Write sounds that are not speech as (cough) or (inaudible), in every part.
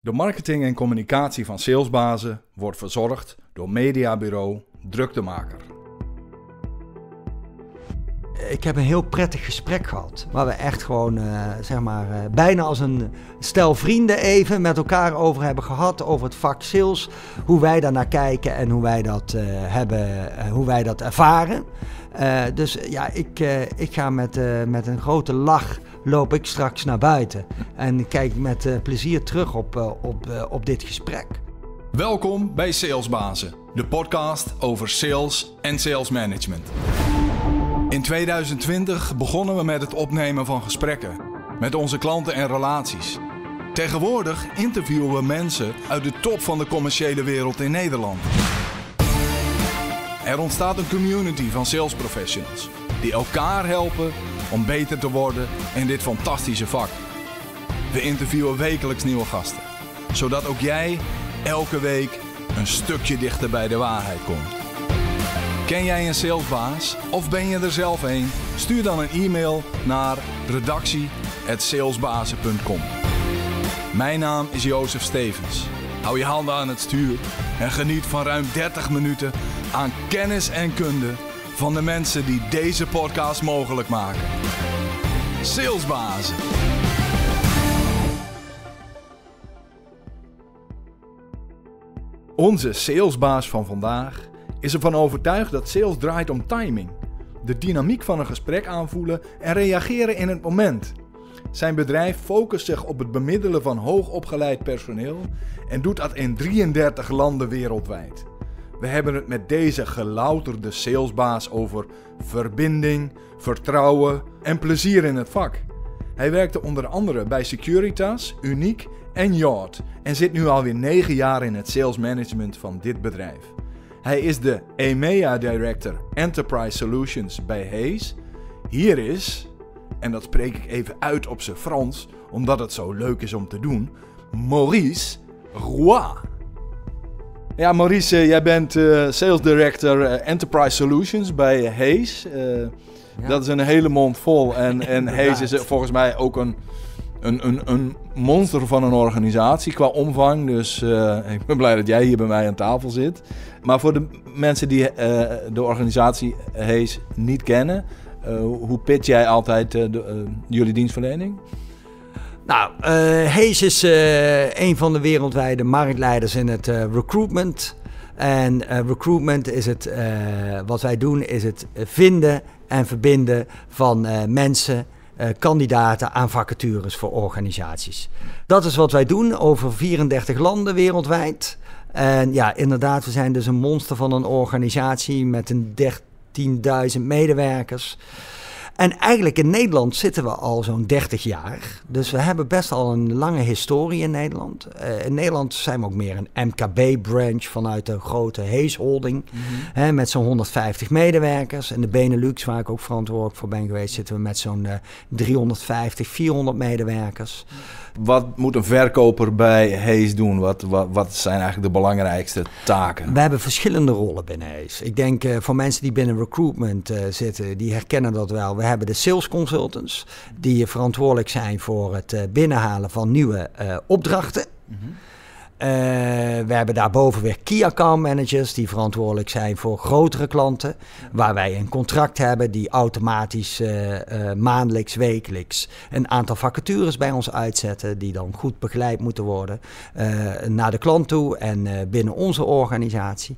De marketing en communicatie van salesbazen wordt verzorgd door mediabureau Druktemaker. Ik heb een heel prettig gesprek gehad. Waar we echt gewoon, uh, zeg maar, uh, bijna als een stel vrienden even met elkaar over hebben gehad. Over het vak sales. Hoe wij daar naar kijken en hoe wij dat, uh, hebben, hoe wij dat ervaren. dus ja, ik, ik ga met, met een grote lach loop ik straks naar buiten. En kijk met uh, plezier terug op, uh, op, uh, op dit gesprek. Welkom bij Salesbazen, de podcast over sales en sales management. In 2020 begonnen we met het opnemen van gesprekken met onze klanten en relaties. Tegenwoordig interviewen we mensen uit de top van de commerciële wereld in Nederland. Er ontstaat een community van sales professionals die elkaar helpen om beter te worden in dit fantastische vak. We interviewen wekelijks nieuwe gasten, zodat ook jij elke week een stukje dichter bij de waarheid komt. Ken jij een salesbaas of ben je er zelf een? Stuur dan een e-mail naar redactie@salesbazen.com. Mijn naam is Jozef Stevens. Hou je handen aan het stuur en geniet van ruim 30 minuten aan kennis en kunde van de mensen die deze podcast mogelijk maken. Salesbazen. Onze salesbaas van vandaag is ervan overtuigd dat sales draait om timing. De dynamiek van een gesprek aanvoelen en reageren in het moment. Zijn bedrijf focust zich op het bemiddelen van hoogopgeleid personeel en doet dat in 33 landen wereldwijd. We hebben het met deze gelouterde salesbaas over verbinding, vertrouwen en plezier in het vak. Hij werkte onder andere bij Securitas, Unique en Yacht en zit nu alweer 9 jaar in het sales management van dit bedrijf. Hij is de EMEA Director Enterprise Solutions bij Hayes. Hier is, en dat spreek ik even uit op zijn Frans, omdat het zo leuk is om te doen, Maurice Roy. Ja, Maurice, jij bent uh, Sales Director uh, Enterprise Solutions bij Hayes. Uh, ja. Dat is een hele mond vol. En, (laughs) en Hayes is volgens mij ook een, een, een, een monster van een organisatie qua omvang. Dus (laughs) ik ben blij dat jij hier bij mij aan tafel zit. Maar voor de mensen die de organisatie Hayes niet kennen, hoe pitch jij altijd de, jullie dienstverlening? Nou, uh, is uh, een van de wereldwijde marktleiders in het uh, recruitment. En recruitment is het, wat wij doen, is het vinden en verbinden van mensen, kandidaten aan vacatures voor organisaties. Dat is wat wij doen over 34 landen wereldwijd. En ja, inderdaad, we zijn dus een monster van een organisatie met een 13.000 medewerkers. En eigenlijk in Nederland zitten we al zo'n 30 jaar. Dus we hebben best al een lange historie in Nederland. Uh, in Nederland zijn we ook meer een MKB-branch vanuit de grote Hees Holding. Mm -hmm. met zo'n 150 medewerkers. In de Benelux, waar ik ook verantwoordelijk voor ben geweest, zitten we met zo'n uh, 350, 400 medewerkers. Wat moet een verkoper bij Hees doen? Wat, wat, wat zijn eigenlijk de belangrijkste taken? We hebben verschillende rollen binnen Hees. Ik denk uh, voor mensen die binnen recruitment uh, zitten, die herkennen dat wel. We hebben de sales consultants, die verantwoordelijk zijn voor het uh, binnenhalen van nieuwe opdrachten. Mm -hmm. Uh, we hebben daarboven weer key account managers die verantwoordelijk zijn voor grotere klanten. Waar wij een contract hebben die automatisch uh, uh, maandelijks, wekelijks een aantal vacatures bij ons uitzetten. Die dan goed begeleid moeten worden naar de klant toe en binnen onze organisatie.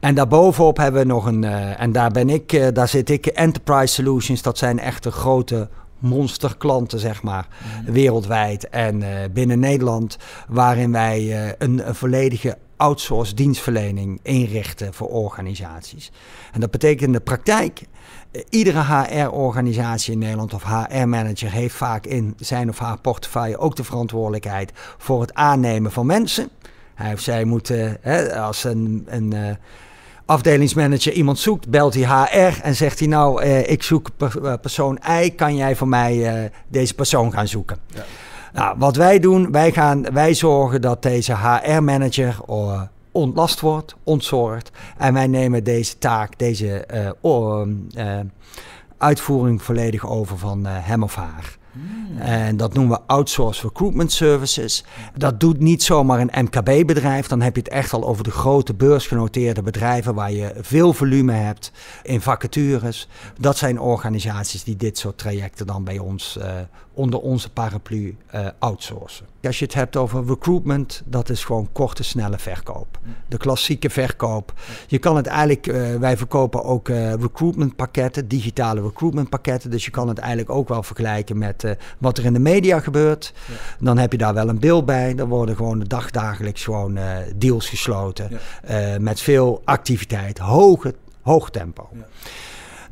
En daarbovenop hebben we nog een, en daar ben ik, daar zit ik, Enterprise Solutions. Dat zijn echte grote monsterklanten, zeg maar, wereldwijd en uh, binnen Nederland, waarin wij uh, een, een, volledige outsource dienstverlening inrichten voor organisaties. En dat betekent in de praktijk, uh, iedere HR-organisatie in Nederland of HR-manager heeft vaak in zijn of haar portefeuille ook de verantwoordelijkheid voor het aannemen van mensen. Hij of zij moeten, als een, een afdelingsmanager iemand zoekt, belt hij HR en zegt hij nou, uh, ik zoek per, persoon I, kan jij voor mij uh, deze persoon gaan zoeken? Ja. Nou, wat wij doen, wij, gaan, wij zorgen dat deze HR-manager uh, ontlast wordt, ontzorgd. En wij nemen deze taak, deze uitvoering volledig over van hem of haar. En dat noemen we outsource recruitment services. Dat doet niet zomaar een MKB-bedrijf. Dan heb je het echt al over de grote beursgenoteerde bedrijven waar je veel volume hebt in vacatures. Dat zijn organisaties die dit soort trajecten dan bij ons uh, onder onze paraplu uh, outsourcen. Als je het hebt over recruitment, dat is gewoon korte, snelle verkoop. De klassieke verkoop. Je kan het eigenlijk, uh, wij verkopen ook uh, recruitment pakketten, digitale recruitment pakketten. Dus je kan het eigenlijk ook wel vergelijken met wat er in de media gebeurt. Ja. Dan heb je daar wel een beeld bij. Dan worden gewoon dagdagelijks gewoon deals gesloten. Ja. met veel activiteit, hoge, hoog tempo. Ja.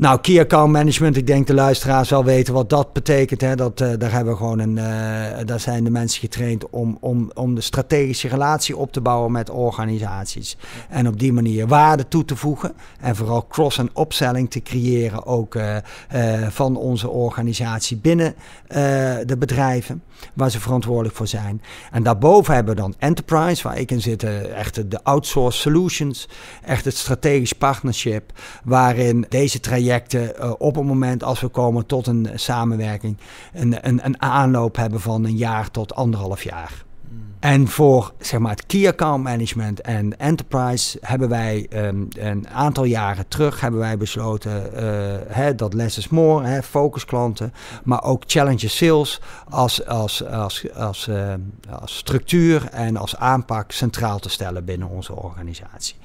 Nou, Key Account Management, ik denk de luisteraars wel weten wat dat betekent. Hè. Dat, uh, daar, hebben we gewoon een, uh, daar zijn de mensen getraind om, om, om de strategische relatie op te bouwen met organisaties. En op die manier waarde toe te voegen. En vooral cross- en upselling te creëren ook uh, van onze organisatie binnen de bedrijven waar ze verantwoordelijk voor zijn. En daarboven hebben we dan Enterprise, waar ik in zit, echt de outsource solutions. Echt het strategisch partnership, waarin deze trajecten uh, op het moment als we komen tot een samenwerking, een, een, een aanloop hebben van een jaar tot anderhalf jaar. En voor zeg maar, het key account management en enterprise hebben wij um, een aantal jaren terug hebben wij besloten uh, hè, dat less is more, hè, focus klanten, maar ook challenge sales als, als, als, als, uh, als structuur en als aanpak centraal te stellen binnen onze organisatie.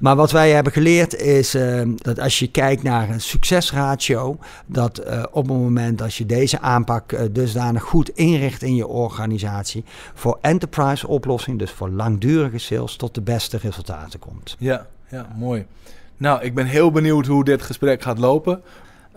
Maar wat wij hebben geleerd is uh, dat als je kijkt naar een succesratio, dat uh, op het moment dat je deze aanpak uh, dusdanig goed inricht in je organisatie, voor enterprise enterprise oplossing, dus voor langdurige sales, tot de beste resultaten komt. Ja, ja mooi. Nou, ik ben heel benieuwd hoe dit gesprek gaat lopen.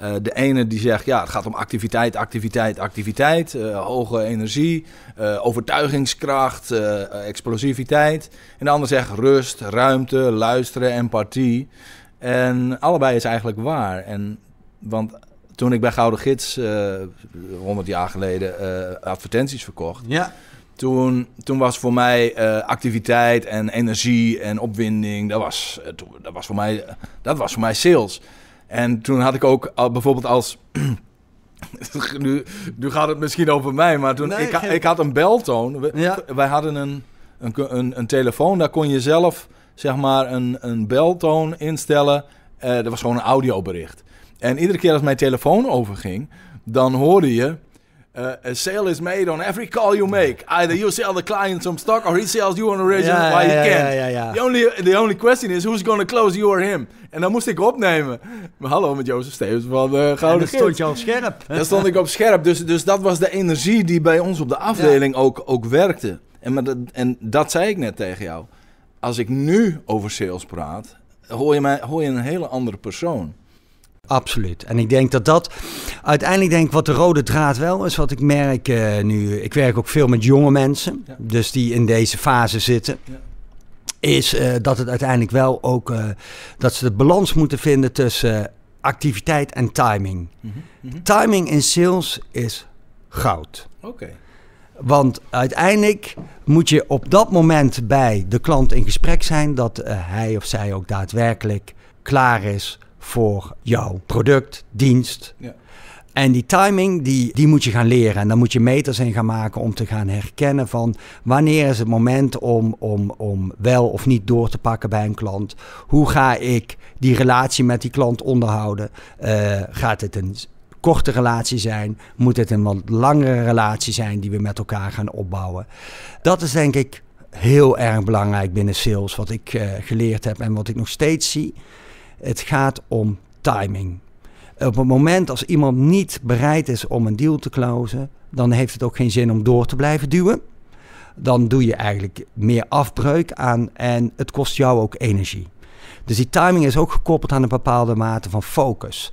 Uh, de ene die zegt, ja, het gaat om activiteit, activiteit, activiteit, uh, hoge energie, uh, overtuigingskracht, explosiviteit. En de ander zegt rust, ruimte, luisteren, empathie. En allebei is eigenlijk waar. En, want toen ik bij Gouden Gids 100 jaar geleden advertenties verkocht... Ja toen, toen was voor mij uh, activiteit en energie en opwinding, dat was, uh, dat, was voor mij, dat was voor mij sales. En toen had ik ook al, bijvoorbeeld als. (clears throat) nu, nu gaat het misschien over mij, maar toen nee, ik, geen... ik had een beltoon. Ja. Wij hadden een, een, een, een, telefoon, daar kon je zelf zeg maar een, een beltoon instellen. Dat was gewoon een audiobericht. En iedere keer als mijn telefoon overging, dan hoorde je uh, a sale is made on every call you make. Either you sell the client some stock or he sells you on original ja, why ja, he can't. Ja, ja, the, only, the only question is who's going to close you or him. En dan moest ik opnemen. Maar hallo, met Jozef Stevens van uh, Gouden En stond je op scherp. (laughs) Daar stond ik op scherp. Dus, dus dat was de energie die bij ons op de afdeling ook, ook werkte. En, maar dat, en dat zei ik net tegen jou. Als ik nu over sales praat, hoor je, mij, hoor je een hele andere persoon. Absoluut. En ik denk dat dat uiteindelijk denk ik wat de rode draad wel is, wat ik merk uh, nu. Ik werk ook veel met jonge mensen, ja. dus die in deze fase zitten. Ja. Is uh, dat het uiteindelijk wel ook uh, dat ze de balans moeten vinden tussen activiteit en timing. Mm -hmm. Mm -hmm. Timing in sales is goud. Oké. Okay. Want uiteindelijk moet je op dat moment bij de klant in gesprek zijn dat hij of zij ook daadwerkelijk klaar is voor jouw product, dienst. Ja. En die timing, die, die moet je gaan leren. En dan moet je meters in gaan maken om te gaan herkennen van wanneer is het moment om, om, om wel of niet door te pakken bij een klant. Hoe ga ik die relatie met die klant onderhouden? Uh, gaat het een korte relatie zijn? Moet het een wat langere relatie zijn die we met elkaar gaan opbouwen? Dat is denk ik heel erg belangrijk binnen sales, wat ik uh, geleerd heb en wat ik nog steeds zie. Het gaat om timing. Op het moment als iemand niet bereid is om een deal te closen, dan heeft het ook geen zin om door te blijven duwen. Dan doe je eigenlijk meer afbreuk aan en het kost jou ook energie. Dus die timing is ook gekoppeld aan een bepaalde mate van focus.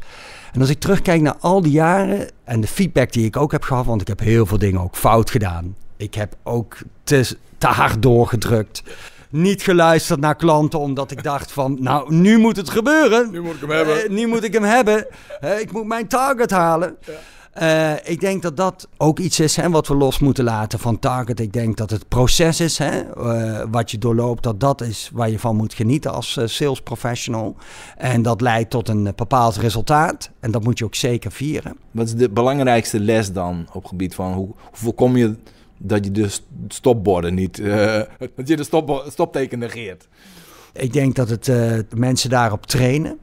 En als ik terugkijk naar al die jaren en de feedback die ik ook heb gehad, want ik heb heel veel dingen ook fout gedaan. Ik heb ook te, te hard doorgedrukt niet geluisterd naar klanten omdat ik dacht van, nou, nu moet het gebeuren. Nu moet ik hem hebben. Uh, nu moet ik hem hebben. Uh, ik moet mijn target halen. Ja. Uh, ik denk dat dat ook iets is hè, wat we los moeten laten van target. Ik denk dat het proces is hè, uh, wat je doorloopt, dat dat is waar je van moet genieten als uh, sales professional. En dat leidt tot een bepaald resultaat. En dat moet je ook zeker vieren. Wat is de belangrijkste les dan op gebied van hoe, hoe voorkom je dat je de stopborden niet, (laughs) dat je de stop, stopteken negeert? Ik denk dat het mensen daarop trainen.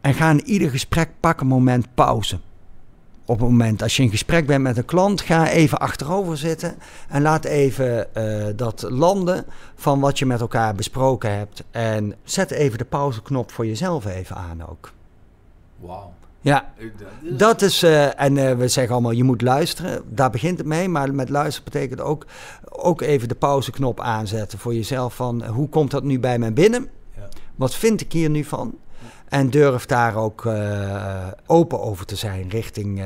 En ga in ieder gesprek pak een moment pauze op het moment als je in gesprek bent met een klant, ga even achterover zitten en laat even uh, dat landen van wat je met elkaar besproken hebt. En zet even de pauzeknop voor jezelf even aan ook. Wauw. Ja, dat is, uh, en uh, we zeggen allemaal, je moet luisteren. Daar begint het mee, maar met luisteren betekent ook, ook even de pauzeknop aanzetten voor jezelf. Van hoe komt dat nu bij mij binnen? Ja. Wat vind ik hier nu van? En durf daar ook uh, open over te zijn richting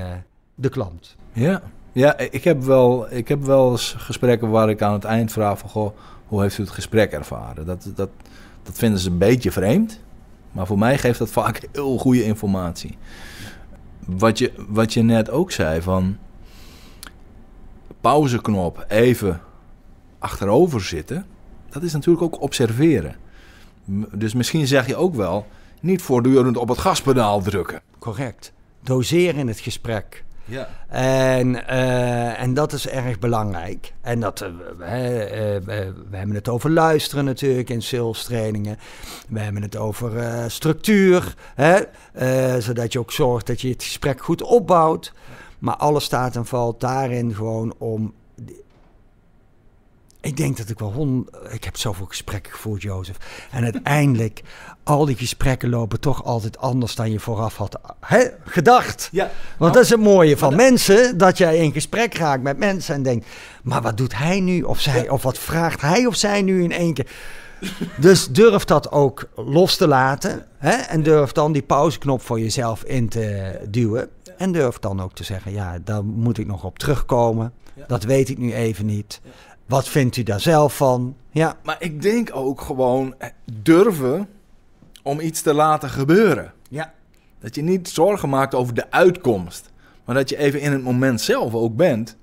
de klant. Ja, ja ik, heb wel, ik heb wel eens gesprekken waar ik aan het eind vraag van... Goh, hoe heeft u het gesprek ervaren? Dat, dat, dat vinden ze een beetje vreemd. Maar voor mij geeft dat vaak heel goede informatie. Wat je, wat je net ook zei van... Pauzeknop, even achterover zitten. Dat is natuurlijk ook observeren. Dus misschien zeg je ook wel niet voortdurend op het gaspedaal drukken. Correct. Doseren in het gesprek. Ja. En, uh, en dat is erg belangrijk. En dat, uh, we, uh, we hebben het over luisteren natuurlijk in sales trainingen. We hebben het over structuur. Hè? zodat je ook zorgt dat je het gesprek goed opbouwt. Maar alles staat en valt daarin gewoon om ik denk dat ik wel hond... Ik heb zoveel gesprekken gevoerd, Jozef. En uiteindelijk, al die gesprekken lopen toch altijd anders dan je vooraf had hè, gedacht. Ja. Want nou, dat is het mooie van mensen, dat jij in gesprek raakt met mensen en denkt... Maar wat doet hij nu of zij? Of wat vraagt hij of zij nu in één keer? Dus durf dat ook los te laten. Hè? En durf dan die pauzeknop voor jezelf in te duwen. En durf dan ook te zeggen, ja, daar moet ik nog op terugkomen. Dat weet ik nu even niet. Wat vindt u daar zelf van? Ja. Maar ik denk ook gewoon eh, durven om iets te laten gebeuren. Ja. Dat je niet zorgen maakt over de uitkomst, maar dat je even in het moment zelf ook bent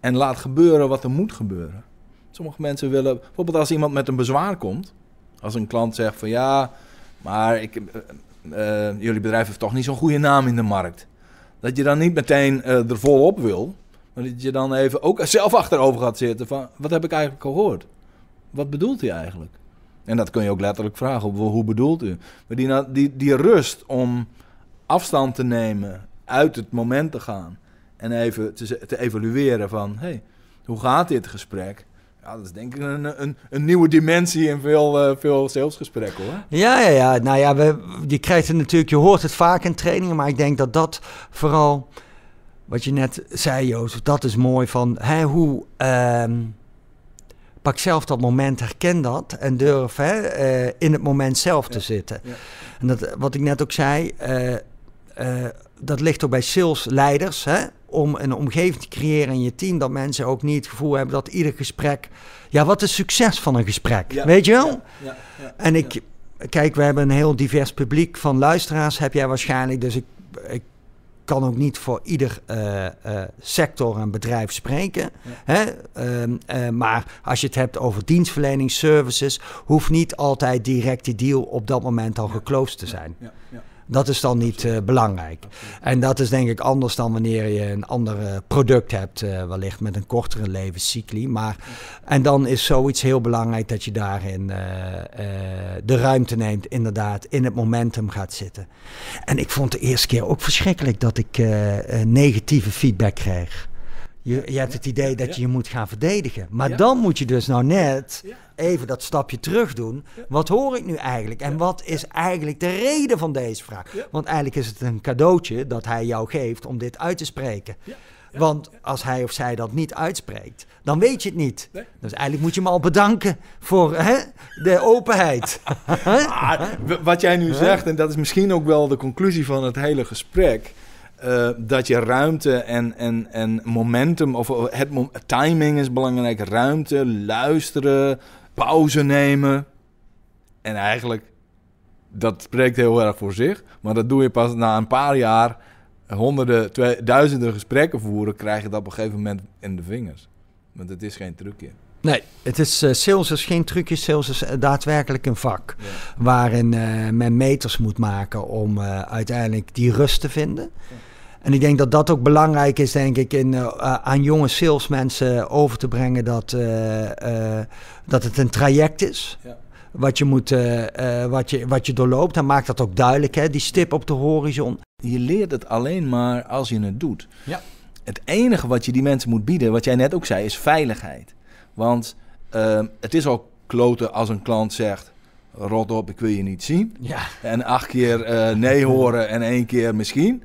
en laat gebeuren wat er moet gebeuren. Sommige mensen willen, bijvoorbeeld als iemand met een bezwaar komt, als een klant zegt van ja, maar ik, uh, uh, jullie bedrijf heeft toch niet zo'n goede naam in de markt. Dat je dan niet meteen uh, er volop wil, maar dat je dan even ook zelf achterover gaat zitten van... wat heb ik eigenlijk gehoord? Wat bedoelt hij eigenlijk? En dat kun je ook letterlijk vragen. Hoe bedoelt u? Maar die, die, die rust om afstand te nemen, uit het moment te gaan... en even te, te evalueren van... hey, hoe gaat dit gesprek? Ja, dat is denk ik een, een, een nieuwe dimensie in veel, uh, veel salesgesprekken hoor. Ja, ja, ja. Nou ja, we, je krijgt het natuurlijk, je hoort het vaak in trainingen, maar ik denk dat dat vooral wat je net zei, Jozef, dat is mooi van hè, hoe. Uh, pak zelf dat moment, herken dat en durf hè, uh, in het moment zelf te zitten. Ja. En dat, wat ik net ook zei, uh, uh, dat ligt ook bij salesleiders, hè, om een omgeving te creëren in je team dat mensen ook niet het gevoel hebben dat ieder gesprek, ja, wat is succes van een gesprek, ja. weet je wel? Ja. En ik, kijk, we hebben een heel divers publiek van luisteraars, heb jij waarschijnlijk, dus ik, ik kan ook niet voor ieder uh, uh, sector en bedrijf spreken. Hè? Uh, maar als je het hebt over dienstverlening, services, hoeft niet altijd direct die deal op dat moment al geclosed te zijn. Ja. Dat is dan niet uh, belangrijk. En dat is denk ik anders dan wanneer je een ander uh, product hebt, uh, wellicht met een kortere levenscycli. Maar, en dan is zoiets heel belangrijk dat je daarin de ruimte neemt, inderdaad, in het momentum gaat zitten. En ik vond de eerste keer ook verschrikkelijk dat ik negatieve feedback kreeg. Je, je hebt het idee dat je je moet gaan verdedigen. Maar dan moet je dus nou net even dat stapje terug doen. Wat hoor ik nu eigenlijk? En wat is eigenlijk de reden van deze vraag? Want eigenlijk is het een cadeautje dat hij jou geeft om dit uit te spreken. Want als hij of zij dat niet uitspreekt, dan weet je het niet. Dus eigenlijk moet je hem al bedanken voor hè, de openheid. (laughs) ah, wat jij nu zegt, en dat is misschien ook wel de conclusie van het hele gesprek uh, dat je ruimte en, en, en momentum, of het timing is belangrijk, ruimte, luisteren, pauze nemen. En eigenlijk, dat spreekt heel erg voor zich, maar dat doe je pas na een paar jaar honderden, twee, duizenden gesprekken voeren, krijg je dat op een gegeven moment in de vingers. Want het is geen trucje. Nee, het is, uh, sales is geen trucje, sales is uh, daadwerkelijk een vak. Ja. Waarin uh, men meters moet maken om uiteindelijk die rust te vinden. Ja. En ik denk dat dat ook belangrijk is, denk ik, in, aan jonge salesmensen over te brengen dat, dat het een traject is. Ja. Wat je, moet, wat, je, wat je doorloopt, dan maakt dat ook duidelijk, hè? die stip op de horizon. Je leert het alleen maar als je het doet. Ja. Het enige wat je die mensen moet bieden, wat jij net ook zei, is veiligheid. Want uh, het is al kloten als een klant zegt: rot op, ik wil je niet zien. Ja. En acht keer uh, nee horen en één keer misschien.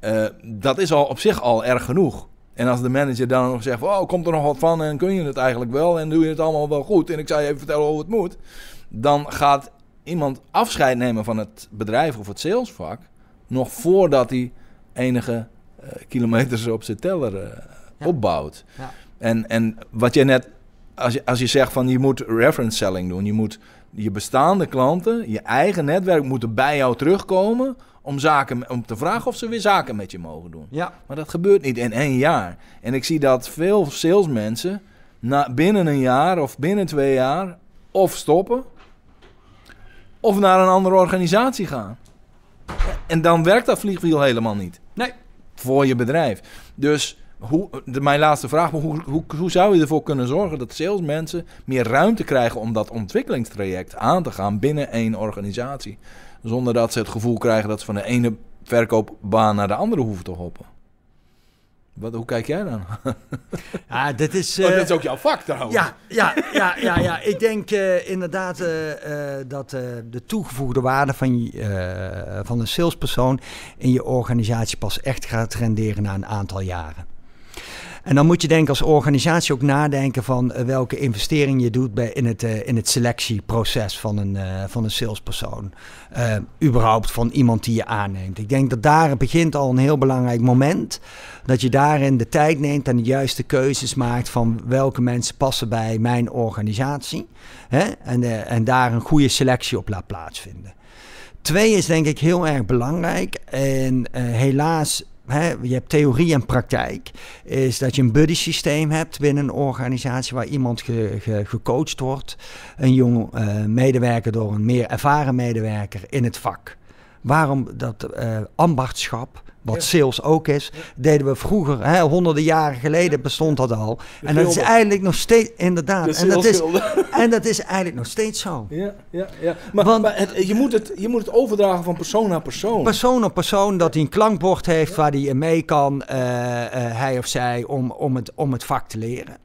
Uh, dat is al op zich al erg genoeg. En als de manager dan nog zegt: Oh, komt er nog wat van en kun je het eigenlijk wel en doe je het allemaal wel goed. En ik zou je even vertellen hoe het moet. Dan gaat iemand afscheid nemen van het bedrijf of het salesvak. Nog voordat hij enige uh, kilometers op zijn teller ja. opbouwt. Ja. En, en wat jij net als je, als je zegt van je moet reference selling doen, je moet je bestaande klanten, je eigen netwerk moeten bij jou terugkomen om, zaken, om te vragen of ze weer zaken met je mogen doen. Ja. Maar dat gebeurt niet in één jaar. En ik zie dat veel salesmensen na, binnen een jaar of binnen twee jaar of stoppen of naar een andere organisatie gaan. En dan werkt dat vliegwiel helemaal niet. Nee. Voor je bedrijf. Dus hoe, de, mijn laatste vraag, hoe, hoe, hoe zou je ervoor kunnen zorgen dat salesmensen meer ruimte krijgen om dat ontwikkelingstraject aan te gaan binnen één organisatie? Zonder dat ze het gevoel krijgen dat ze van de ene verkoopbaan naar de andere hoeven te hoppen. Wat, hoe kijk jij dan? (laughs) Ja, dit is, uh, dat is ook jouw vak trouwens. Ja, ja, ja, ja, ja. ik denk uh, inderdaad uh, dat de toegevoegde waarde van, van een salespersoon in je organisatie pas echt gaat renderen na een aantal jaren. En dan moet je denk als organisatie ook nadenken van uh, welke investering je doet bij, in, het, uh, in het selectieproces van een, uh, van een salespersoon. überhaupt van iemand die je aanneemt. Ik denk dat daar begint al een heel belangrijk moment. Dat je daarin de tijd neemt en de juiste keuzes maakt van welke mensen passen bij mijn organisatie. Hè? En, en daar een goede selectie op laat plaatsvinden. Twee is denk ik heel erg belangrijk. En helaas je hebt theorie en praktijk, is dat je een buddy systeem hebt binnen een organisatie waar iemand ge, gecoacht wordt, een jong uh, medewerker door een meer ervaren medewerker in het vak. Waarom dat uh, ambachtschap wat sales ook is, deden we vroeger, hè, honderden jaren geleden bestond dat al. en dat is eigenlijk nog steeds, inderdaad. En dat, is, (laughs) en dat is eigenlijk nog steeds zo. Ja, ja, ja. Maar, Want, maar het, je, moet het, je moet het overdragen van persoon naar persoon. Persoon op persoon, dat hij een klankbord heeft waar hij mee kan, uh, uh, hij of zij, om, om, het, om het vak te leren.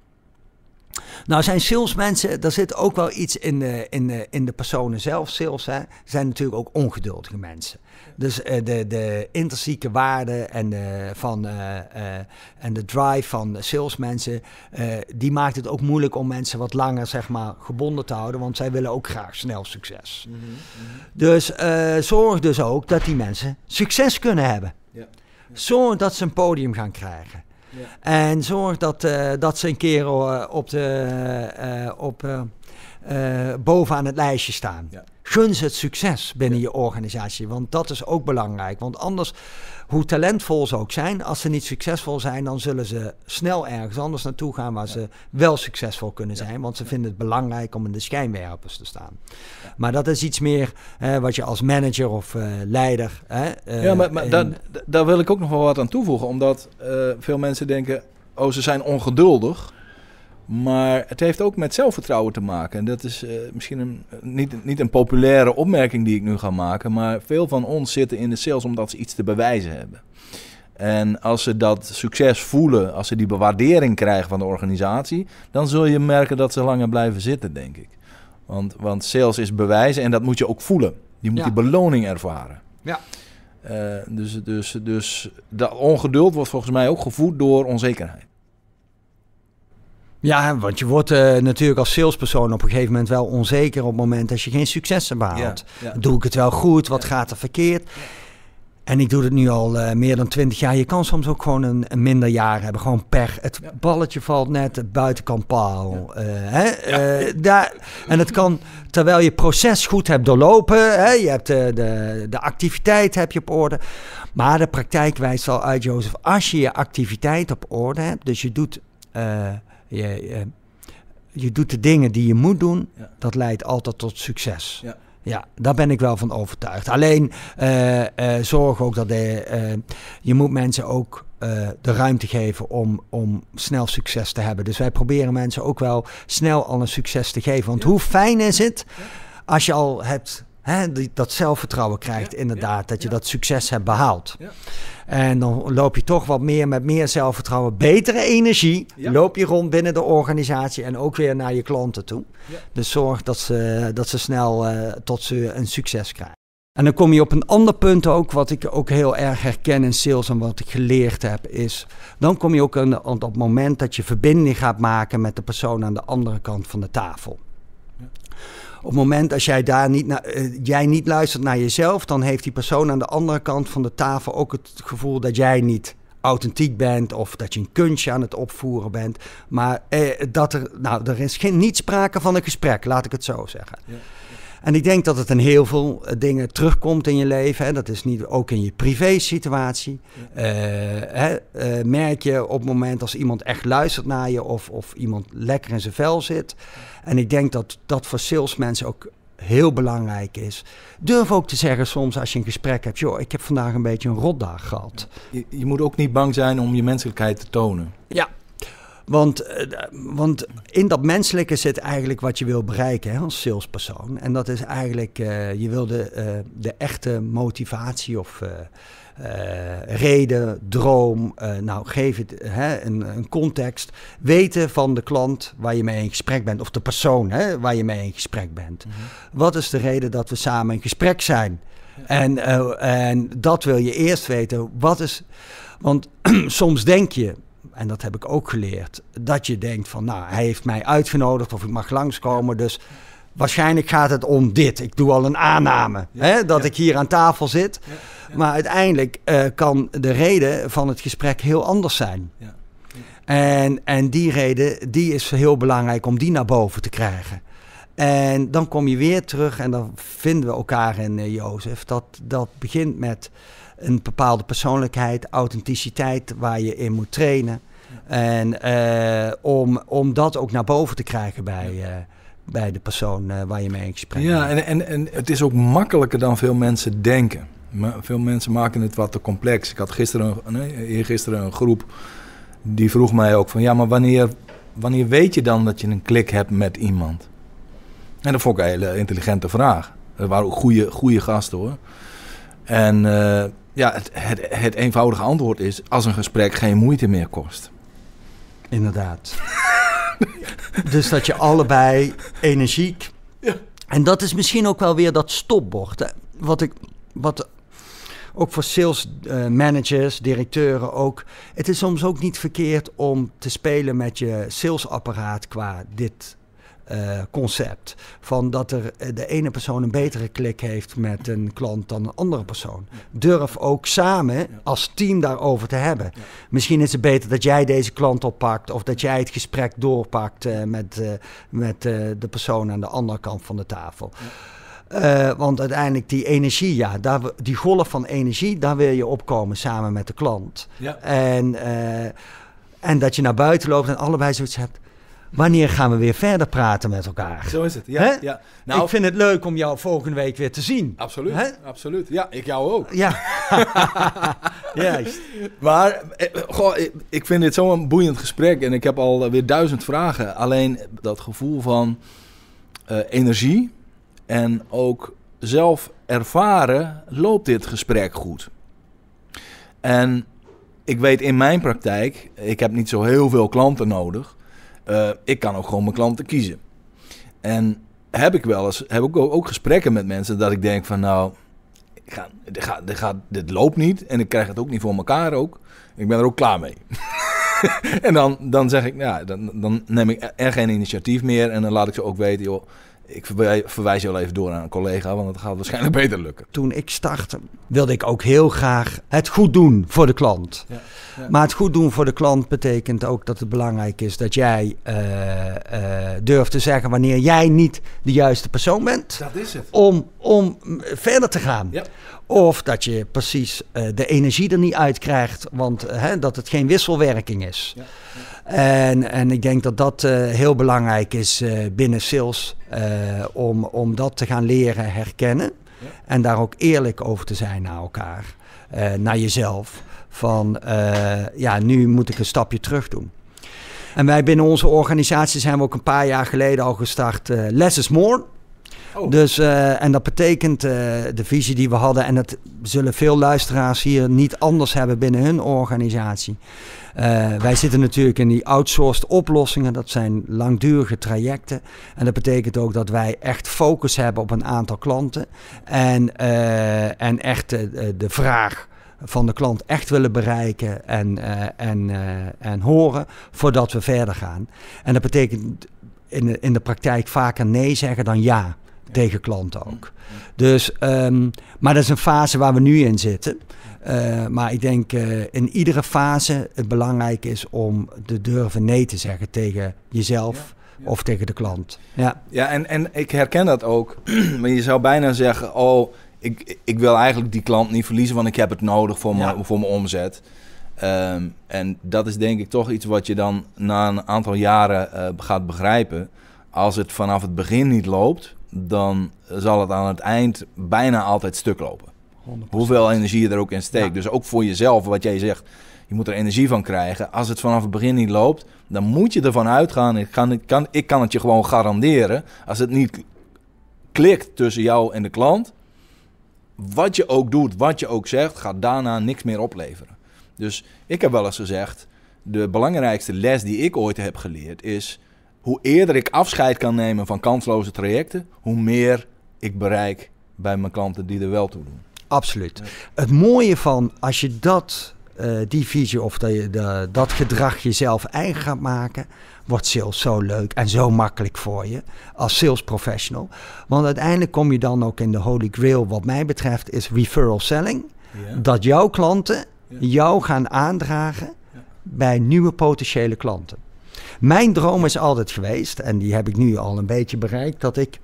Nou zijn salesmensen, daar zit ook wel iets in de, in de, in de personen zelf. Sales hè, zijn natuurlijk ook ongeduldige mensen. Dus uh, de, de intrinsieke waarde en de, van, uh, uh, en de drive van salesmensen, die maakt het ook moeilijk om mensen wat langer zeg maar, gebonden te houden, want zij willen ook graag snel succes. Mm -hmm, Dus zorg dus ook dat die mensen succes kunnen hebben. Ja. Zorg dat ze een podium gaan krijgen. Ja. En zorg dat, dat ze een keer op de, op, bovenaan het lijstje staan. Ja gun ze het succes binnen je organisatie. Want dat is ook belangrijk. Want anders, hoe talentvol ze ook zijn, als ze niet succesvol zijn, dan zullen ze snel ergens anders naartoe gaan waar ze wel succesvol kunnen zijn. Want ze vinden het belangrijk om in de schijnwerpers te staan. Maar dat is iets meer wat je als manager of uh, leider. Uh, ja, maar, maar daar, daar wil ik ook nog wel wat aan toevoegen. Omdat uh, veel mensen denken, oh, ze zijn ongeduldig. Maar het heeft ook met zelfvertrouwen te maken. En dat is uh, misschien een, niet, niet een populaire opmerking die ik nu ga maken. Maar veel van ons zitten in de sales omdat ze iets te bewijzen hebben. En als ze dat succes voelen, als ze die bewaardering krijgen van de organisatie, dan zul je merken dat ze langer blijven zitten, denk ik. Want, want sales is bewijzen en dat moet je ook voelen. Je moet die beloning ervaren. Ja. Uh, dus, dus, dus dat ongeduld wordt volgens mij ook gevoed door onzekerheid. Ja, want je wordt uh, natuurlijk als salespersoon op een gegeven moment wel onzeker op het moment als je geen successen behaalt. Doe ik het wel goed? Wat gaat er verkeerd? En ik doe het nu al uh, meer dan twintig jaar. Je kan soms ook gewoon een, een minder jaar hebben. Gewoon per. Het balletje valt net buitenkant paal. Uh, hè? daar, En het kan terwijl je proces goed hebt doorlopen. Hè, je hebt de, de, de activiteit heb je op orde. Maar de praktijk wijst al uit, Jozef. Als je je activiteit op orde hebt, dus je doet, je, je doet de dingen die je moet doen, ja. dat leidt altijd tot succes. Ja. Ja, daar ben ik wel van overtuigd. Alleen uh, uh, zorg ook dat de, uh, je moet mensen ook de ruimte geven om, om snel succes te hebben. Dus wij proberen mensen ook wel snel al een succes te geven. Want hoe fijn is het als je al hebt hè, die, dat zelfvertrouwen krijgt, inderdaad, dat je dat succes hebt behaald. En dan loop je toch wat meer met meer zelfvertrouwen, betere energie, loop je rond binnen de organisatie en ook weer naar je klanten toe. Dus zorg dat ze, dat ze snel uh, tot ze een succes krijgen. En dan kom je op een ander punt ook, wat ik ook heel erg herken in sales en wat ik geleerd heb, is dan kom je ook aan, op het moment dat je verbinding gaat maken met de persoon aan de andere kant van de tafel. Op het moment als jij daar niet, naar, uh, jij niet luistert naar jezelf, dan heeft die persoon aan de andere kant van de tafel ook het gevoel dat jij niet authentiek bent of dat je een kunstje aan het opvoeren bent. Maar eh, dat er, nou, er is geen, niet sprake van een gesprek, laat ik het zo zeggen. Ja. En ik denk dat het in heel veel eh, dingen terugkomt in je leven. Hè. Dat is niet ook in je privé situatie. Ja. Uh, hè, uh, merk je op het moment als iemand echt luistert naar je of, of iemand lekker in zijn vel zit. En ik denk dat dat voor salesmensen ook heel belangrijk is. Durf ook te zeggen soms als je een gesprek hebt... joh, ik heb vandaag een beetje een rotdag gehad. Je, je moet ook niet bang zijn om je menselijkheid te tonen. Ja, want, uh, want in dat menselijke zit eigenlijk wat je wil bereiken hè, als salespersoon. En dat is eigenlijk, uh, je wil de, uh, de echte motivatie of reden, droom, nou geef het hè, een, een, context. Weten van de klant waar je mee in gesprek bent of de persoon hè, waar je mee in gesprek bent. Mm -hmm. Wat is de reden dat we samen in gesprek zijn? En, en dat wil je eerst weten. Wat is... Want (clears throat) soms denk je, en dat heb ik ook geleerd, dat je denkt van, nou, hij heeft mij uitgenodigd of ik mag langskomen, dus waarschijnlijk gaat het om dit. Ik doe al een aanname, ja, hè, dat ja. ik hier aan tafel zit. Ja, maar uiteindelijk uh, kan de reden van het gesprek heel anders zijn. En, en die reden, die is heel belangrijk om die naar boven te krijgen. En dan kom je weer terug en dan vinden we elkaar in uh, Jozef. Dat, dat begint met een bepaalde persoonlijkheid, authenticiteit waar je in moet trainen. En uh, om, om dat ook naar boven te krijgen bij, uh, bij de persoon uh, waar je mee in gesprek bent. Ja, en, en, en het is ook makkelijker dan veel mensen denken. Veel mensen maken het wat te complex. Ik had gisteren, nee, gisteren een groep die vroeg mij ook van... ja, maar wanneer, wanneer weet je dan dat je een klik hebt met iemand? En dat vond ik een hele intelligente vraag. Er waren ook goede, goede gasten hoor. En ja, het, het, het eenvoudige antwoord is als een gesprek geen moeite meer kost. Inderdaad. (laughs) dus dat je allebei energiek. Ja. En dat is misschien ook wel weer dat stopbord. Wat ik. Wat ook voor sales uh, managers, directeuren ook. Het is soms ook niet verkeerd om te spelen met je salesapparaat qua dit uh, concept. Van dat er eh, de ene persoon een betere klik heeft met een klant dan een andere persoon. Durf ook samen als team daarover te hebben. Ja. Misschien is het beter dat jij deze klant oppakt of dat jij het gesprek doorpakt uh, met, uh, met de persoon aan de andere kant van de tafel. Ja. want uiteindelijk die energie, ja, daar, die golf van energie, daar wil je opkomen samen met de klant. Ja. En, en dat je naar buiten loopt en allebei zoiets hebt wanneer gaan we weer verder praten met elkaar? Zo is het, ja. ja. Nou, ik vind het leuk om jou volgende week weer te zien. Absoluut, He? absoluut. Ja, ik jou ook. Ja. (laughs) Juist. Maar eh, goh, ik vind dit zo'n boeiend gesprek en ik heb al weer duizend vragen. Alleen dat gevoel van uh, energie en ook zelf ervaren, loopt dit gesprek goed? En ik weet in mijn praktijk, ik heb niet zo heel veel klanten nodig. Uh, ik kan ook gewoon mijn klanten kiezen. En heb ik wel eens, heb ik ook, ook gesprekken met mensen dat ik denk van nou, ga, dit, gaat, dit loopt niet en ik krijg het ook niet voor elkaar ook. Ik ben er ook klaar mee. (laughs) en dan, dan zeg ik, ja, dan, dan neem ik er geen initiatief meer en dan laat ik ze ook weten, joh, ik verwij- verwijs je wel even door aan een collega, want het gaat waarschijnlijk (laughs) beter lukken. Toen ik startte, wilde ik ook heel graag het goed doen voor de klant. Ja, ja. Maar het goed doen voor de klant betekent ook dat het belangrijk is dat jij eh, eh, durft te zeggen wanneer jij niet de juiste persoon bent Dat is het. om, om verder te gaan. Ja. Of dat je precies eh, de energie er niet uit krijgt, want eh, hè, dat het geen wisselwerking is. Ja, En, en ik denk dat dat eh, heel belangrijk is binnen sales, om, om dat te gaan leren herkennen. Ja. En daar ook eerlijk over te zijn naar elkaar, naar jezelf. Van ja, nu moet ik een stapje terug doen. En wij binnen onze organisatie zijn we ook een paar jaar geleden al gestart. Less is more. Oh. Dus, eh, en dat betekent eh, de visie die we hadden, en dat zullen veel luisteraars hier niet anders hebben binnen hun organisatie. Eh, wij zitten natuurlijk in die outsourced oplossingen, dat zijn langdurige trajecten. En dat betekent ook dat wij echt focus hebben op een aantal klanten. En, en echt de, vraag van de klant echt willen bereiken en, en, en horen voordat we verder gaan. En dat betekent in de, in de praktijk vaker nee zeggen dan ja tegen klanten ook. Dus, ehm, maar dat is een fase waar we nu in zitten. Eh, maar ik denk eh, in iedere fase het belangrijk is om te durven nee te zeggen tegen jezelf Ja, ja. of tegen de klant. Ja, Ja, en, en ik herken dat ook. (clears throat) maar je zou bijna zeggen, oh, ik, ik wil eigenlijk die klant niet verliezen, want ik heb het nodig voor, Ja. mijn, voor mijn omzet. Ehm, en dat is denk ik toch iets wat je dan na een aantal jaren eh, gaat begrijpen. Als het vanaf het begin niet loopt, dan zal het aan het eind bijna altijd stuk lopen. Hoeveel energie je er ook in steekt. Ja. Dus ook voor jezelf, wat jij zegt, je moet er energie van krijgen. Als het vanaf het begin niet loopt, dan moet je ervan uitgaan. Ik kan, ik kan, ik kan het je gewoon garanderen. Als het niet klikt tussen jou en de klant, wat je ook doet, wat je ook zegt, gaat daarna niks meer opleveren. Dus ik heb wel eens gezegd, de belangrijkste les die ik ooit heb geleerd is... hoe eerder ik afscheid kan nemen van kansloze trajecten, hoe meer ik bereik bij mijn klanten die er wel toe doen. absoluut. Het mooie van als je dat, eh, die visie of dat, je de, dat gedrag jezelf eigen gaat maken, wordt sales zo leuk en zo makkelijk voor je als sales professional. Want uiteindelijk kom je dan ook in de holy grail, wat mij betreft, is referral selling. Dat jouw klanten jou gaan aandragen bij nieuwe potentiële klanten. Mijn droom is altijd geweest, en die heb ik nu al een beetje bereikt, dat ik,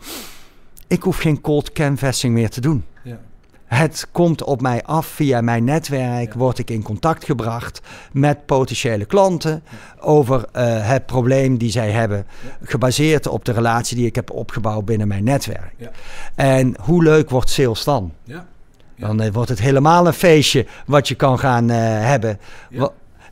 ik hoef geen cold canvassing meer te doen. Ja. Het komt op mij af via mijn netwerk, Ja. word ik in contact gebracht met potentiële klanten over eh, het probleem die zij hebben, gebaseerd op de relatie die ik heb opgebouwd binnen mijn netwerk. Ja. En hoe leuk wordt sales dan? Dan eh, wordt het helemaal een feestje wat je kan gaan eh, hebben. Wa-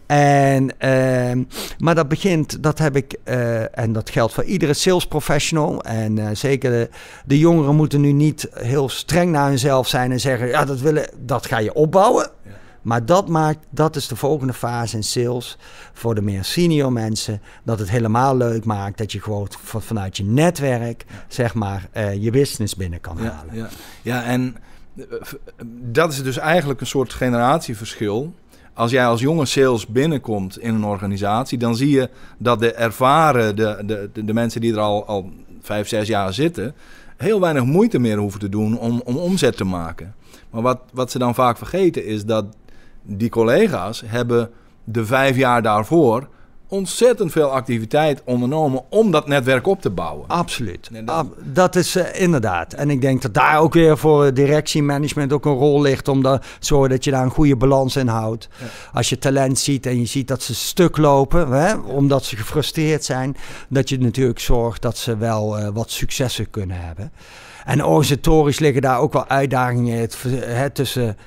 En, ehm, maar dat begint, dat heb ik, eh, en dat geldt voor iedere sales professional. En eh, zeker de, de jongeren moeten nu niet heel streng naar hunzelf zijn en zeggen: ja, dat, willen, dat ga je opbouwen. Ja. Maar dat, maakt, dat is de volgende fase in sales voor de meer senior mensen. Dat het helemaal leuk maakt dat je gewoon van- vanuit je netwerk, zeg maar, eh, je business binnen kan halen. ja. ja, en dat is dus eigenlijk een soort generatieverschil. Als jij als jonge sales binnenkomt in een organisatie, dan zie je dat de ervaren, de, de, de, mensen die er al, al vijf, zes jaar zitten, heel weinig moeite meer hoeven te doen om, om omzet te maken. Maar wat, wat ze dan vaak vergeten is dat die collega's hebben de vijf jaar daarvoor ontzettend veel activiteit ondernomen om dat netwerk op te bouwen. Absoluut. Dat- Ab- dat is eh, inderdaad. En ik denk dat daar ook weer voor eh, directiemanagement ook een rol ligt om te zorgen dat je daar een goede balans in houdt. Ja. Als je talent ziet en je ziet dat ze stuk lopen, hè, omdat ze gefrustreerd zijn, dat je natuurlijk zorgt dat ze wel eh, wat successen kunnen hebben. En organisatorisch liggen daar ook wel uitdagingen het, hè, tussen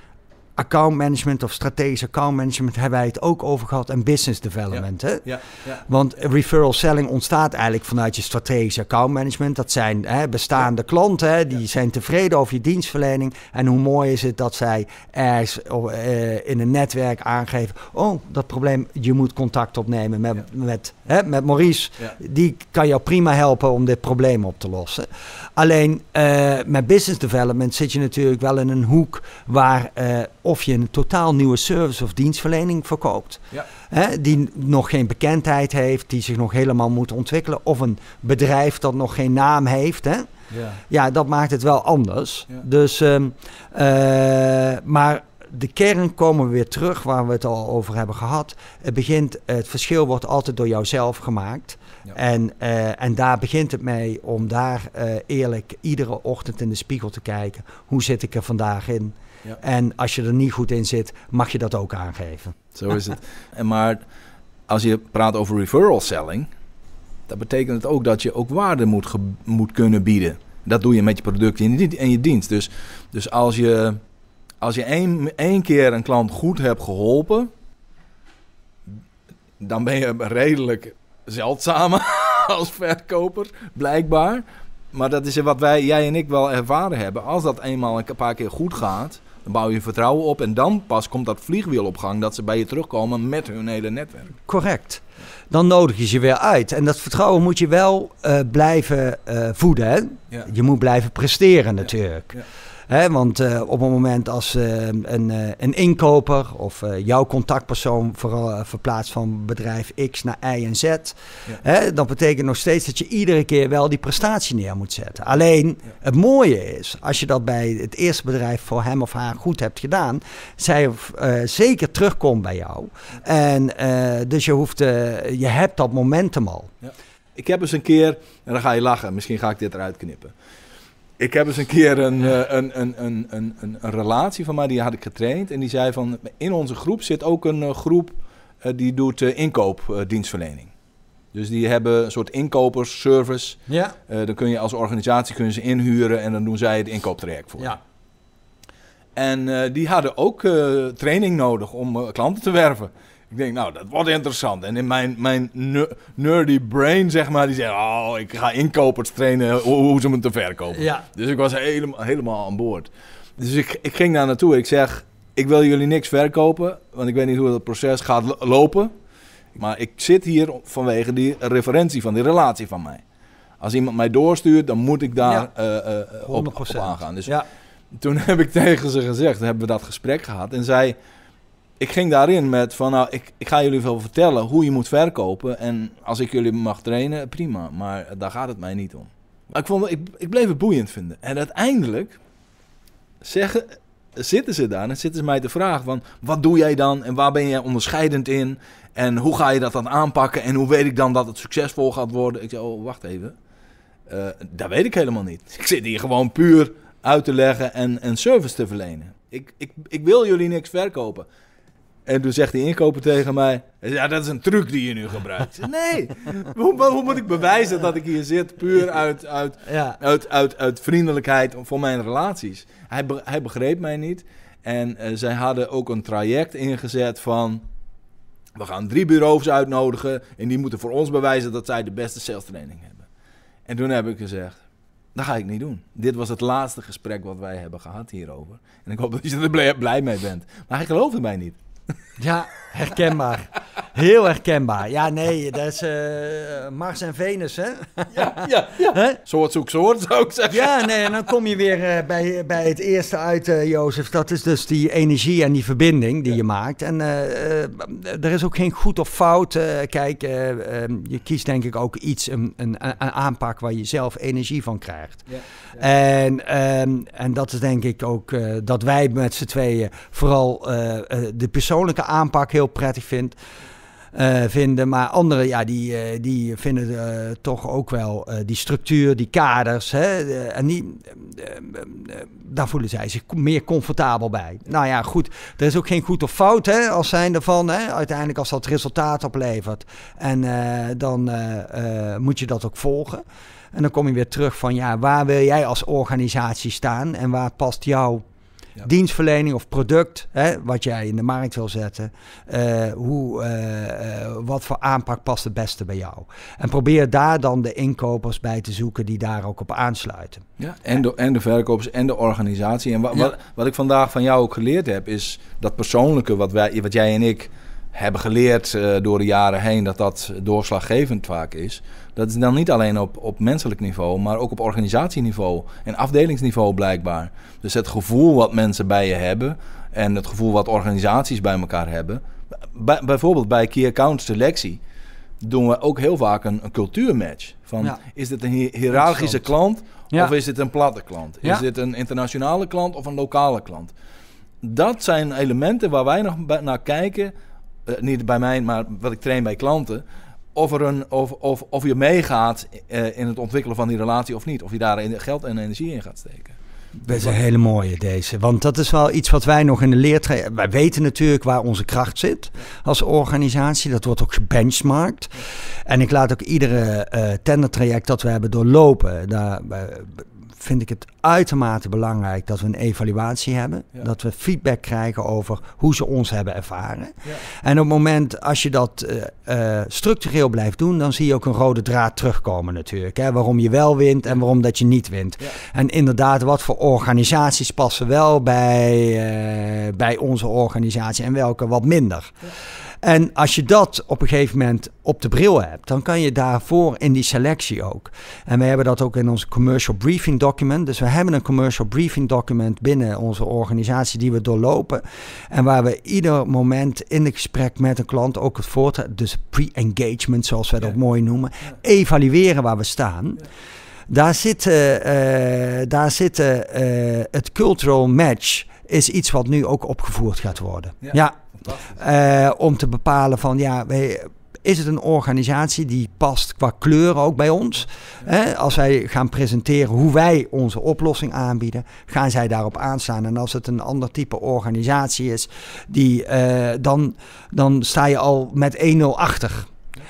account management of strategisch account management hebben wij het ook over gehad en business development. Hè? Ja, ja. Want referral selling ontstaat eigenlijk vanuit je strategische account management. Dat zijn hè, bestaande klanten, hè, die zijn tevreden over je dienstverlening. En hoe mooi is het dat zij ergens eh, in een netwerk aangeven... oh, dat probleem, je moet contact opnemen met, Ja. met hè, met Maurice, Ja. die kan jou prima helpen om dit probleem op te lossen. Alleen eh, met business development zit je natuurlijk wel in een hoek waar eh, of je een totaal nieuwe service of dienstverlening verkoopt, Ja. hè, die nog geen bekendheid heeft, die zich nog helemaal moet ontwikkelen, of een bedrijf dat nog geen naam heeft. Hè? Ja. Ja, dat maakt het wel anders. Ja. Dus, ehm, eh, maar de kern komen we weer terug waar we het al over hebben gehad. Het begint, het verschil wordt altijd door jouzelf gemaakt. Ja. En, eh, en daar begint het mee om daar eh, eerlijk iedere ochtend in de spiegel te kijken. Hoe zit ik er vandaag in? Ja. En als je er niet goed in zit, mag je dat ook aangeven. Zo is het. (laughs) En maar als je praat over referral selling, dat betekent het ook dat je ook waarde moet, moet kunnen bieden. Dat doe je met je product en je, en je dienst. Dus, dus als je, als je één, één keer een klant goed hebt geholpen, dan ben je redelijk zeldzaam (laughs) als verkoper, blijkbaar. Maar dat is wat wij, jij en ik wel ervaren hebben. Als dat eenmaal een paar keer goed gaat, dan bouw je vertrouwen op. En dan pas komt dat vliegwiel op gang dat ze bij je terugkomen met hun hele netwerk. Correct. Dan nodig je ze weer uit. En dat vertrouwen moet je wel eh, blijven eh, voeden. Hè? Ja. Je moet blijven presteren natuurlijk. ja. Want eh, op het moment als eh, een, eh, een inkoper of jouw contactpersoon vooral, verplaatst van bedrijf X naar Y en Z, hè, dan betekent nog steeds dat je iedere keer wel die prestatie neer moet zetten. Alleen het mooie is, als je dat bij het eerste bedrijf voor hem of haar goed hebt gedaan, zij zeker terugkomt bij jou. En dus je hoeft, je hebt dat momentum al. Ik heb eens een keer, en dan ga je lachen, misschien ga ik dit eruit knippen. Ik heb eens een keer een, eh, een, een, een, een, een, een relatie van mij, die had ik getraind. En die zei van, in onze groep zit ook een eh, groep eh, die doet inkoopdienstverlening. dus die hebben een soort inkopersservice. Ja. Dan kun je als organisatie kun je ze inhuren en dan doen zij het inkooptraject voor. Ja. En die hadden ook training nodig om klanten te werven. Ik denk, nou, dat wordt interessant. En in mijn, mijn ner- nerdy brain, zeg maar, die zei... Oh, ik ga inkopers trainen hoe, hoe ze me te verkopen. Ja. Dus ik was helemaal, helemaal aan boord. Dus ik, ik ging daar naartoe. Ik zeg, ik wil jullie niks verkopen. Want ik weet niet hoe dat proces gaat lo- lopen. Maar ik zit hier vanwege die referentie van die relatie van mij. Als iemand mij doorstuurt, dan moet ik daar Ja. eh, eh, op, op 100%. aangaan. Dus ja. toen heb ik tegen ze gezegd, hebben we dat gesprek gehad. En zij, ik ging daarin met van, nou, ik, ik ga jullie wel vertellen hoe je moet verkopen. En als ik jullie mag trainen, prima. Maar daar gaat het mij niet om. Ik, vond, ik, ik bleef het boeiend vinden. En uiteindelijk zeggen, zitten ze daar en zitten ze mij te vragen van, wat doe jij dan? En waar ben jij onderscheidend in? En hoe ga je dat dan aanpakken? En hoe weet ik dan dat het succesvol gaat worden? Ik zei, oh, wacht even. Eh, dat weet ik helemaal niet. Ik zit hier gewoon puur uit te leggen en, en service te verlenen. Ik, ik, ik wil jullie niks verkopen. En toen zegt die inkoper tegen mij: Ja, dat is een truc die je nu gebruikt. (laughs) Nee, hoe, hoe moet ik bewijzen dat ik hier zit puur uit, uit, ja. uit, uit, uit vriendelijkheid voor mijn relaties? Hij, be- hij begreep mij niet. En eh, zij hadden ook een traject ingezet van. We gaan drie bureaus uitnodigen. En die moeten voor ons bewijzen dat zij de beste sales training hebben. En toen heb ik gezegd. Dat ga ik niet doen. Dit was het laatste gesprek wat wij hebben gehad hierover. En ik hoop dat je er blij, blij mee bent. Maar hij geloofde mij niet. Ja, herkenbaar. Heel herkenbaar. Ja, nee, dat is eh, Mars en Venus, hè? Ja, ja, ja. Hè? Soort zoek soort, zou ik zeggen. Ja, nee, en dan kom je weer eh, bij, bij het eerste uit, eh, Jozef. Dat is dus die energie en die verbinding die je maakt. En er is ook geen goed of fout. kijk, eh, eh, je kiest denk ik ook iets, een, een, een aanpak waar je zelf energie van krijgt. Ja, En, ehm, en dat is denk ik ook eh, dat wij met z'n tweeën vooral eh, eh, de persoonlijke aanpak heel prettig vindt. vinden, maar anderen ja, die, die vinden toch ook wel die structuur, die kaders. Hè, en die, daar voelen zij zich meer comfortabel bij. Nou ja, goed, er is ook geen goed of fout hè, als zijnde van, hè, uiteindelijk als dat resultaat oplevert. En dan moet je dat ook volgen. En dan kom je weer terug van, ja, waar wil jij als organisatie staan en waar past jouw Ja. dienstverlening of product, hè, wat jij in de markt wil zetten, eh, hoe, eh, eh, wat voor aanpak past het beste bij jou. En probeer daar dan de inkopers bij te zoeken die daar ook op aansluiten. Ja, en, de, en de verkopers en de organisatie. En wa- Ja. wat, wat ik vandaag van jou ook geleerd heb, is dat persoonlijke wat, wij, wat jij en ik hebben geleerd eh, door de jaren heen dat dat doorslaggevend vaak is. Dat is dan niet alleen op, op menselijk niveau, maar ook op organisatieniveau en afdelingsniveau blijkbaar. Dus het gevoel wat mensen bij je hebben en het gevoel wat organisaties bij elkaar hebben. Bij, bijvoorbeeld bij key account selectie doen we ook heel vaak een, een cultuurmatch. Van, Ja. Is dit een hi- hiërarchische klant Ja. of is dit een platte klant? Ja. Is dit een internationale klant of een lokale klant? Dat zijn elementen waar wij nog naar kijken. Eh, niet bij mij, maar wat ik train bij klanten. Of, er een, of, of, of je meegaat eh, in het ontwikkelen van die relatie of niet. Of je daar geld en energie in gaat steken. Dat is een hele mooie deze. Want dat is wel iets wat wij nog in de leertraject... Wij weten natuurlijk waar onze kracht zit als organisatie. Dat wordt ook gebenchmarkt. En ik laat ook iedere eh tendertraject dat we hebben doorlopen... Daar vind ik het uitermate belangrijk dat we een evaluatie hebben. Ja. Dat we feedback krijgen over hoe ze ons hebben ervaren. Ja. En op het moment als je dat eh, eh, structureel blijft doen... dan zie je ook een rode draad terugkomen natuurlijk. Hè? Waarom je wel wint en waarom dat je niet wint. Ja. En inderdaad, wat voor organisaties passen wel bij, eh, bij onze organisatie en welke wat minder. En als je dat op een gegeven moment op de bril hebt, dan kan je daarvoor in die selectie ook. En we hebben dat ook in onze commercial briefing document. Dus we hebben een commercial briefing document binnen onze organisatie die we doorlopen. En waar we ieder moment in het gesprek met een klant ook het voortreed, dus pre-engagement zoals we dat Ja. mooi noemen, evalueren waar we staan. Daar zit, eh, eh, daar zit eh, het cultural match is iets wat nu ook opgevoerd gaat worden. Ja. Ja, Eh, om te bepalen van ja, wij- is het een organisatie die past qua kleur ook bij ons? Hè? Als wij gaan presenteren hoe wij onze oplossing aanbieden, gaan zij daarop aanslaan. En als het een ander type organisatie is, die, eh, dan, dan sta je al met 1-0 achter.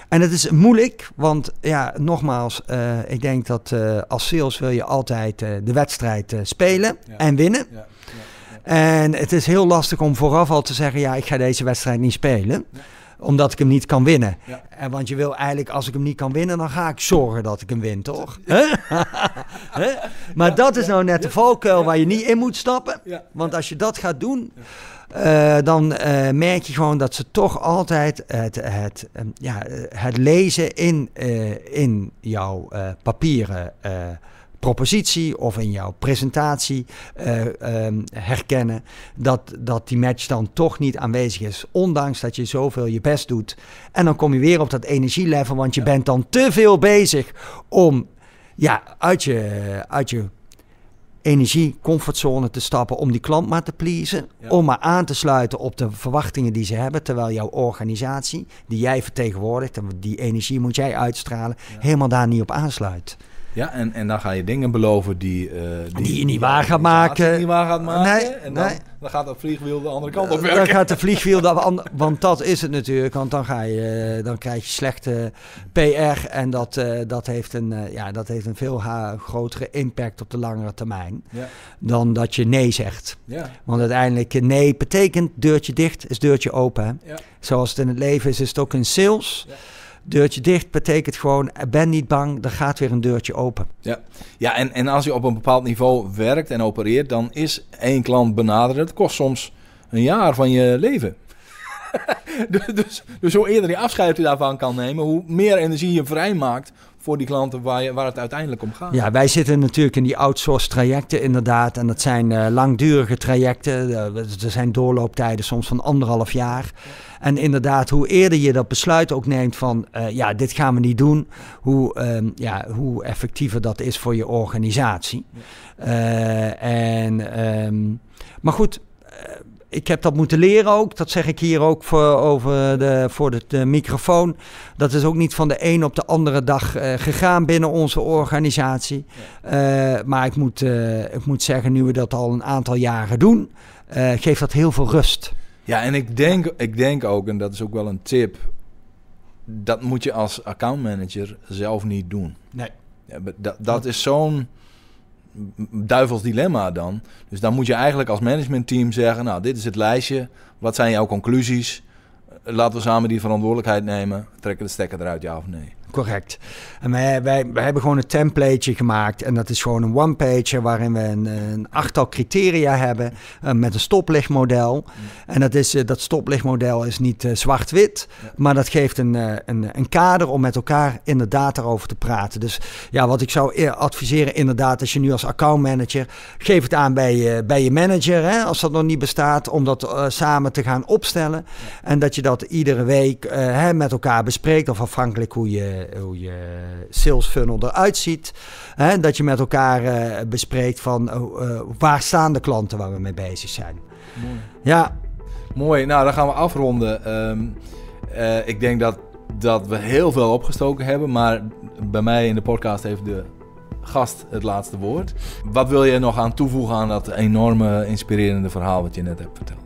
En het is moeilijk, want ja, nogmaals, eh, ik denk dat als sales wil je altijd de wedstrijd spelen Ja. en winnen. Ja. En het is heel lastig om vooraf al te zeggen, ja, ik ga deze wedstrijd niet spelen. Omdat ik hem niet kan winnen. Ja. En want je wil eigenlijk, als ik hem niet kan winnen, dan ga ik zorgen dat ik hem win, toch? (laughs) Maar dat is nou net de valkuil waar je niet in moet stappen. Want als je dat gaat doen, eh, dan eh, merk je gewoon dat ze toch altijd het, het, ehm, ja, eh, het lezen in, eh, in jouw eh, papieren eh, propositie of in jouw presentatie eh, ehm, herkennen dat, dat die match dan toch niet aanwezig is, ondanks dat je zoveel je best doet. En dan kom je weer op dat energielevel, want je Ja. bent dan te veel bezig om ja, uit je, uit je energie-comfortzone te stappen om die klant maar te pleasen. Ja. Om maar aan te sluiten op de verwachtingen die ze hebben. Terwijl jouw organisatie, die jij vertegenwoordigt, en die energie moet jij uitstralen, Ja. helemaal daar niet op aansluit. Ja, en, en dan ga je dingen beloven die... eh, Die je niet waar gaat maken. Niet waar gaat maken. Nee, en dan, nee. dan gaat dat vliegwiel de andere kant op Dan werken. gaat de vliegwiel, de (laughs) want dat is het natuurlijk. Want dan, ga je, dan krijg je slechte PR en dat, eh, dat, heeft, een, eh, ja, dat heeft een veel grotere impact op de langere termijn Ja, dan dat je nee zegt. ja, Want uiteindelijk eh, nee betekent deurtje dicht is deurtje open. Ja. Zoals het in het leven is, is het ook in sales. Ja. Deurtje dicht betekent gewoon, ben niet bang, er gaat weer een deurtje open. Ja, en, en als je op een bepaald niveau werkt en opereert, dan is één klant benaderen. Dat kost soms een jaar van je leven. (laughs) dus, dus, hoe eerder je afscheid daarvan kan nemen, hoe meer energie je vrijmaakt voor die klanten waar, je, waar het uiteindelijk om gaat. Ja, wij zitten natuurlijk in die outsourced trajecten inderdaad. En dat zijn eh, langdurige trajecten. Eh, er zijn doorlooptijden soms van anderhalf jaar. En inderdaad, hoe eerder je dat besluit ook neemt van... eh, ja, dit gaan we niet doen. Hoe, ehm, ja, hoe effectiever dat is voor je organisatie. En, ehm, maar goed... ik heb dat moeten leren ook. Dat zeg ik hier ook voor, over de, voor de, de microfoon. Dat is ook niet van de een op de andere dag eh, gegaan binnen onze organisatie. Eh, maar ik moet, eh, ik moet zeggen, nu we dat al een aantal jaren doen, geeft dat heel veel rust. Ja, en ik denk, ik denk ook, en dat is ook wel een tip, dat moet je als accountmanager zelf niet doen. Nee. Ja, dat, dat is zo'n duivels dilemma dan. Dus dan moet je eigenlijk als managementteam zeggen, nou, dit is het lijstje. Wat zijn jouw conclusies? Laten we samen die verantwoordelijkheid nemen. Trekken de stekker eruit, ja of nee? Correct. En wij, wij, hebben gewoon een templateje gemaakt. En dat is gewoon een one-pager waarin we een, een achttal criteria hebben uh, met een stoplichtmodel. En dat, is, uh, dat stoplichtmodel is niet zwart-wit, maar dat geeft een, een, een kader om met elkaar inderdaad daarover te praten. Dus ja, wat ik zou adviseren, inderdaad, als je nu als accountmanager, geef het aan bij je, bij je manager, hè, als dat nog niet bestaat, om dat samen te gaan opstellen. En dat je dat iedere week hè, met elkaar bespreekt, of afhankelijk hoe je, hoe je sales funnel eruit ziet. Hè, dat je met elkaar uh, bespreekt van uh, waar staan de klanten waar we mee bezig zijn. Mooi. Ja. Mooi, nou dan gaan we afronden. Um, uh, ik denk dat, dat we heel veel opgestoken hebben, maar bij mij in de podcast heeft de gast het laatste woord. Wat wil je nog aan toevoegen aan dat enorme inspirerende verhaal wat je net hebt verteld?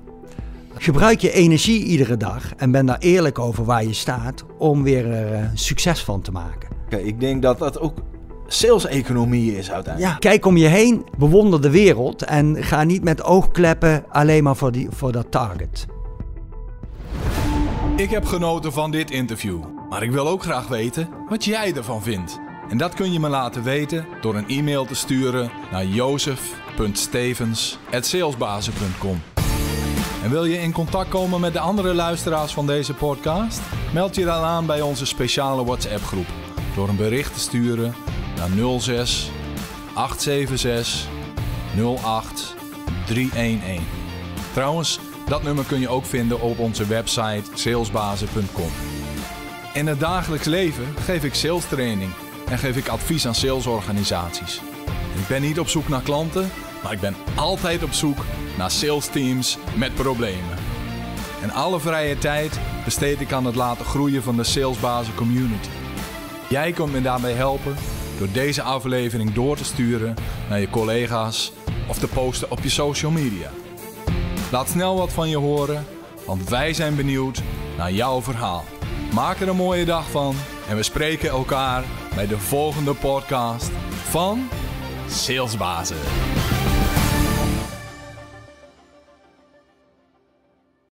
Gebruik je energie iedere dag en ben daar eerlijk over waar je staat om weer er succes van te maken. Okay, ik denk dat dat ook sales-economie is uiteindelijk. Ja, kijk om je heen, bewonder de wereld en ga niet met oogkleppen alleen maar voor, die, voor dat target. Ik heb genoten van dit interview, maar ik wil ook graag weten wat jij ervan vindt. En dat kun je me laten weten door een e-mail te sturen naar jozef.stevens.salesbazen.com. En wil je in contact komen met de andere luisteraars van deze podcast? Meld je dan aan bij onze speciale WhatsApp groep door een bericht te sturen naar 06 876 08 311. Trouwens, dat nummer kun je ook vinden op onze website salesbazen.com. In het dagelijks leven geef ik sales training en geef ik advies aan salesorganisaties. Ik ben niet op zoek naar klanten, maar ik ben altijd op zoek naar sales teams met problemen. En alle vrije tijd besteed ik aan het laten groeien van de salesbazen community. Jij kunt me daarbij helpen door deze aflevering door te sturen naar je collega's of te posten op je social media. Laat snel wat van je horen, want wij zijn benieuwd naar jouw verhaal. Maak er een mooie dag van en we spreken elkaar bij de volgende podcast van Salesbazen.